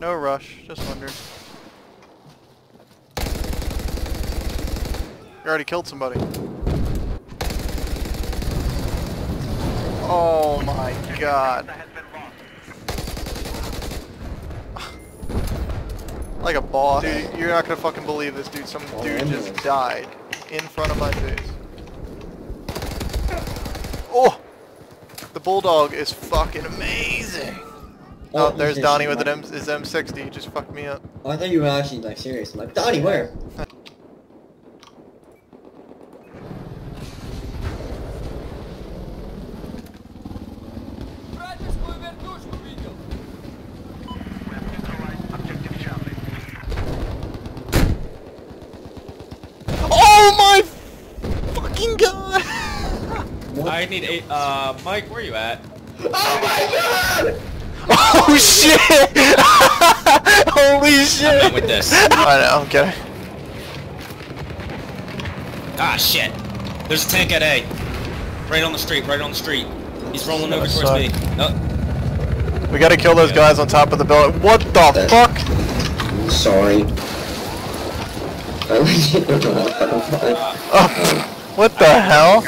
No rush, just wondered. You already killed somebody. Oh my god. Like a boss. Dude, you're not gonna fucking believe this, dude. Some oh, dude just died in front of my face. Oh! The bulldog is fucking amazing. Oh, oh there's Donnie with an M his M60. He just fucked me up. Oh, I thought you were actually like serious. I'm like Donnie, where? oh my fucking god! I need eight. Uh, Mike, where are you at? Oh my god! Shit! Holy I'm shit! done with this. I know, I'm kidding. Ah shit. There's a tank at A. Right on the street, right on the street. He's rolling over That towards me. sucked. Oh, We gotta kill those guys on top of the building. What the That- fuck? Sorry. I legit don't know how to fucking. Oh, what the hell?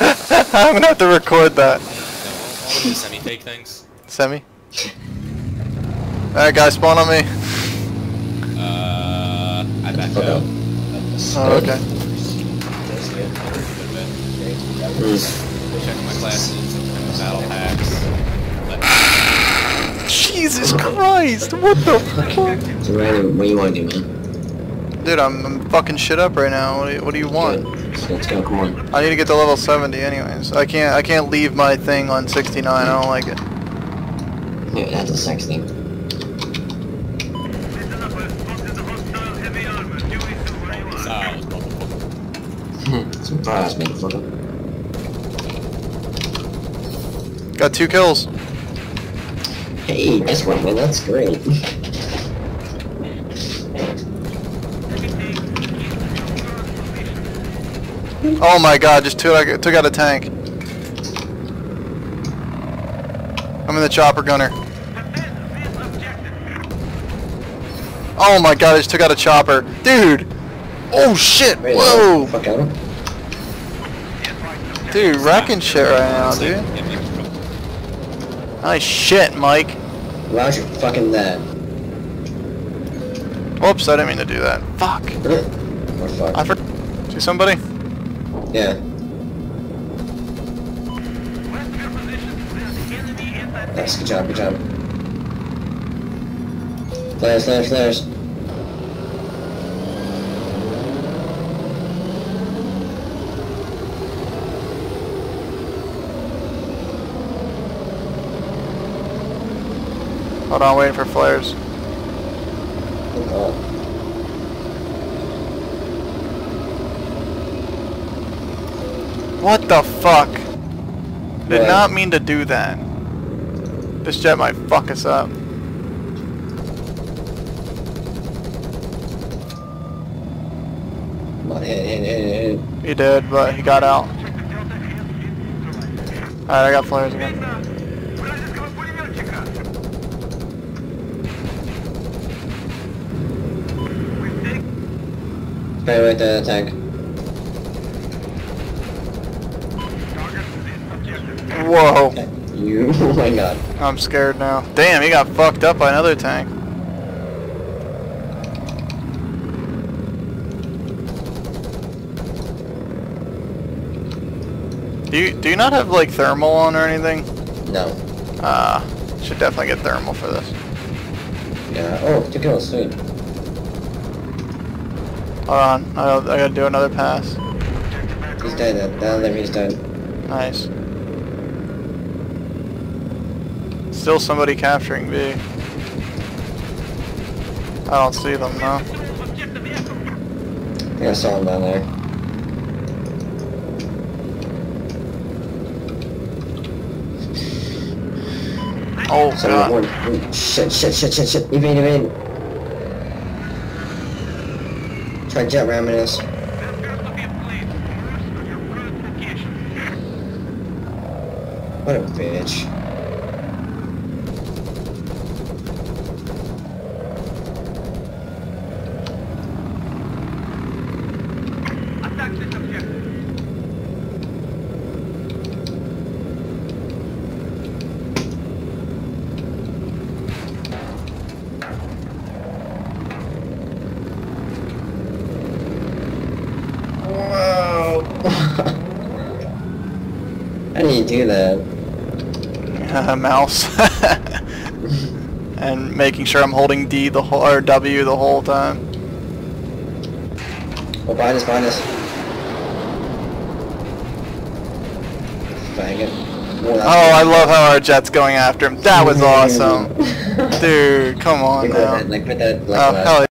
I'm gonna have to record that. no, all of these semi-fake things. Semi? Alright guys, spawn on me. Uh, I backed Okay. out. Oh, okay. Check my classes and battle packs. Jesus Christ, what the fuck? So Randy, what do you want to do, man? Dude, I'm, I'm fucking shit up right now. What do you, what do you want? Good. So let's go, come on. I need to get to level 70 anyways. I can't I can't leave my thing on 69. I don't like it. Yeah, that's a sex thing. solid, motherfucker. Surprise, motherfucker. Got two kills. Hey, guess what, man? That's great. Oh my god, just took, took out a tank. I'm in the chopper gunner. Oh my god, I just took out a chopper. Dude! Oh shit! Wait, Whoa! Fuck out. Dude, wrecking shit right now, dude. yeah, make control. Nice shit, Mike. Roger fucking that. Whoops, I didn't mean to do that. Fuck. Fuck. I for- See somebody? Yeah. Nice, good job, good job. Flares, flares, flares. Hold on, waiting for flares. What the fuck? Did What? not mean to do that. This jet might fuck us up. He did, but he got out. Alright, I got flares again. Right, right there, tank. Whoa. You, oh my god. I'm scared now. Damn, he got fucked up by another tank. Do you, do you not have like thermal on or anything? No. Ah, should definitely get thermal for this. Yeah. Oh, two kills, sweet. Hold on, I, I gotta do another pass. He's dead, uh, down there, he's dead. Nice. Still somebody capturing B. I don't see them though. I think I saw him down there. Oh So god. one, shit, shit, shit, shit, shit, evade, evade. Try jet ramming us. What a bitch. How do you do that? uh, mouse. and making sure I'm holding D the whole or W the whole time. Oh, behind us, behind us. It. Oh, I love how our jet's going after him. That was awesome. Dude, come on now. that, like put that, like Oh, uh, hell